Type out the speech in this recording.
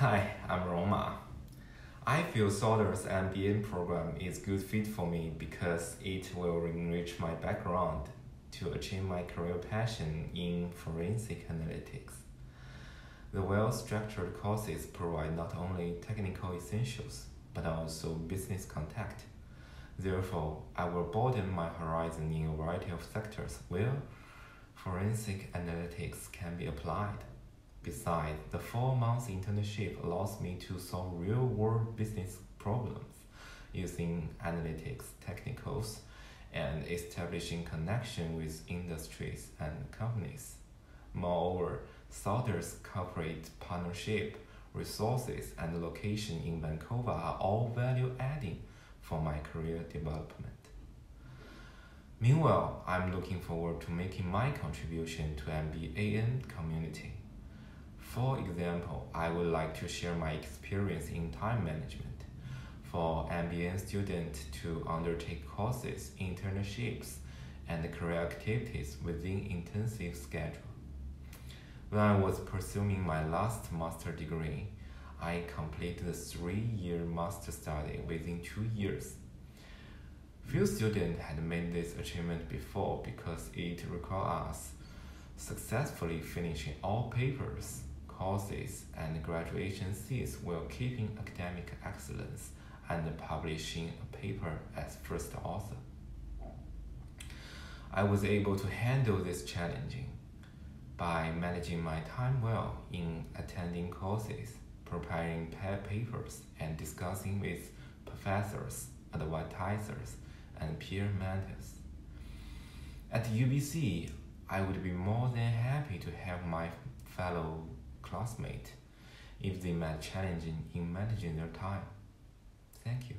Hi, I'm Rong Ma. I feel Sauder's MBAN program is a good fit for me because it will enrich my background to achieve my career passion in forensic analytics. The well-structured courses provide not only technical essentials, but also business contact. Therefore, I will broaden my horizon in a variety of sectors where forensic analytics can be applied. Besides, the four month internship allows me to solve real world business problems using analytics technicals and establishing connection with industries and companies. Moreover, Sauder's corporate partnership, resources, and location in Vancouver are all value adding for my career development. Meanwhile, I'm looking forward to making my contribution to MBAN community. For example, I would like to share my experience in time management for MBA students to undertake courses, internships, and career activities within intensive schedule. When I was pursuing my last master degree, I completed the three-year master study within two years. Few students had made this achievement before because it required us successfully finishing all papers courses and graduation thesis while keeping academic excellence and publishing a paper as first author. I was able to handle this challenging by managing my time well in attending courses, preparing papers, and discussing with professors, advisors, and peer mentors. At UBC, I would be more than happy to have my fellow classmate if they met challenging in managing their time. Thank you.